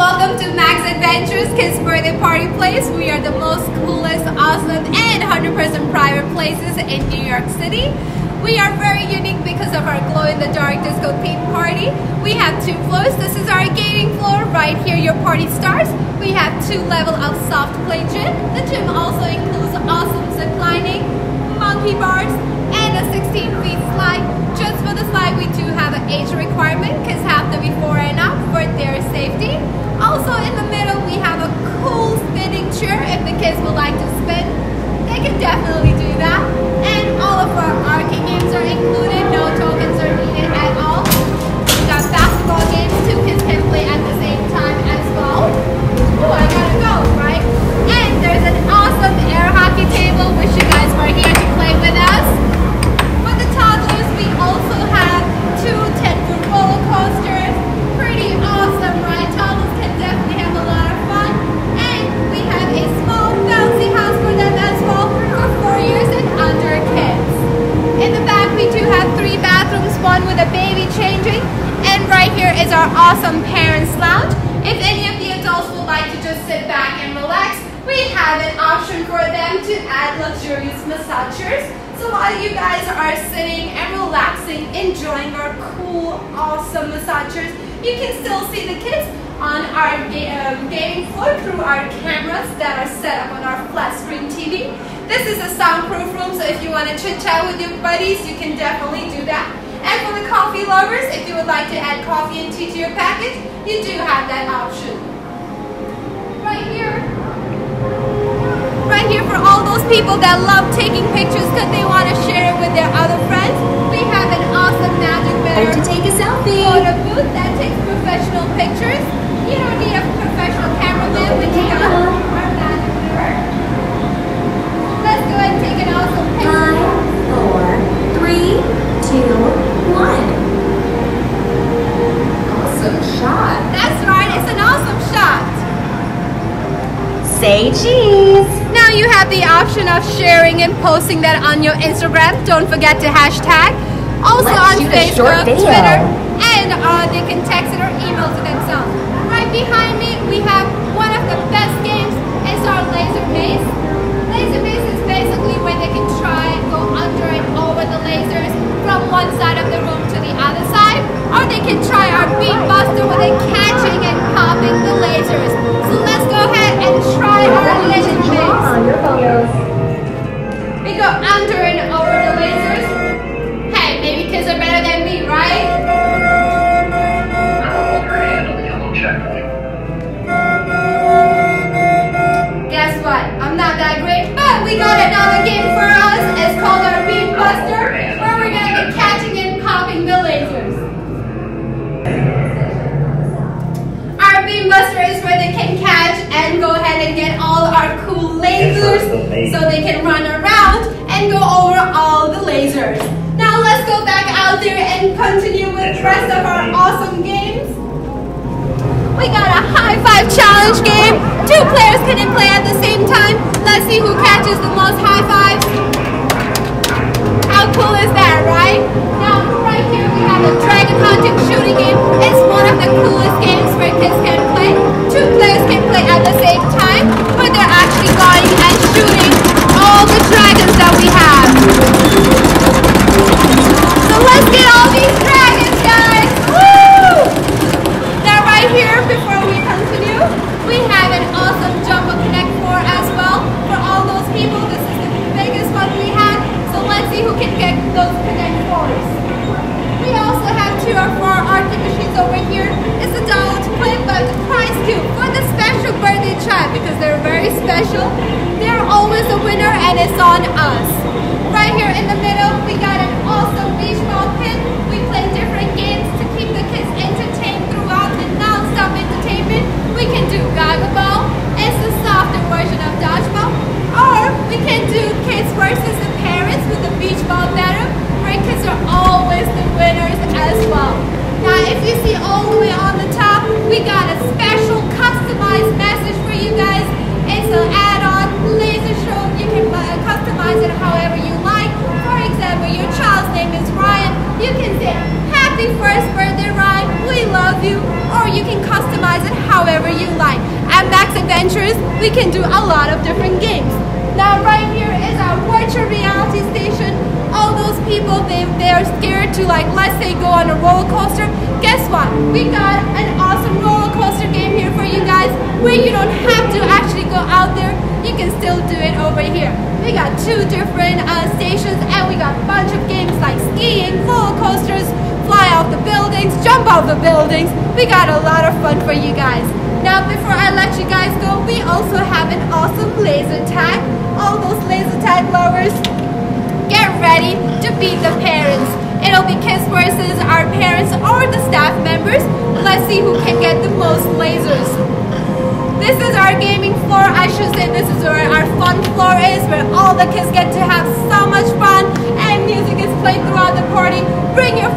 welcome to Max Adventures Kids Birthday Party Place. We are the most coolest, awesome, and 100% private places in New York City. We are very unique because of our glow-in-the-dark disco theme party. We have two floors. This is our gaming floor. Right here, your party starts. We have two level of soft play gym. The gym also includes awesome zip monkey bars, and a 16 feet slide. Just for the slide, we do have an age requirement. Kids have to be four and up for their safety. Also in the middle, we have a cool spinning chair if the kids would like to spin. They can definitely do that. One with a baby changing. And right here is our awesome parents lounge. If any of the adults would like to just sit back and relax, we have an option for them to add luxurious massagers. So while you guys are sitting and relaxing, enjoying our cool, awesome massagers, you can still see the kids on our um, gaming floor through our cameras that are set up on our flat screen TV. This is a soundproof room, so if you want to chit chat with your buddies, you can definitely do that. And for the coffee lovers, if you would like to add coffee and tea to your package, you do have that option. Right here, right here for all those people that love taking pictures because they want to share it with their other friends, we have an awesome magic mirror Time to take a selfie. Oh, photo booth that takes professional pictures. You don't need a professional cameraman when you got our magic mirror. Let's go ahead and take an awesome picture. Five, four, three, two, one. Awesome shot. That's right, it's an awesome shot. Say cheese. Now you have the option of sharing and posting that on your Instagram. Don't forget to hashtag. Also Let's on shoot a short Facebook. Twitter, and uh, they can text it or email to themselves. Right behind me, we have one of the best so they can run around and go over all the lasers. Now let's go back out there and continue with the rest of our awesome games. We got a high five challenge game. Two players Our four our machines over here is the Donald Twin by the Prize Cube for the special birthday chat because they're very special. They're always a winner. First birthday ride, we love you, or you can customize it however you like. At Max Adventures, we can do a lot of different games. Now right here is our virtual reality station. All those people, they, they are scared to like, let's say go on a roller coaster. Guess what? We got an awesome roller coaster game here for you guys where you don't have to actually go out there. You can still do it over here. We got two different uh, stations and we got a bunch of games like skiing, roller coasters, fly off the buildings, jump off the buildings. We got a lot of fun for you guys. Now before I let you guys go, we also have an awesome laser tag. All those laser tag lovers, get ready to beat the parents. It'll be kids versus our parents or the staff members. Let's see who can get the most lasers. This is our gaming floor. I should say this is where our fun floor is, where all the kids get to have so much fun and music is played throughout the party. Bring your